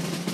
you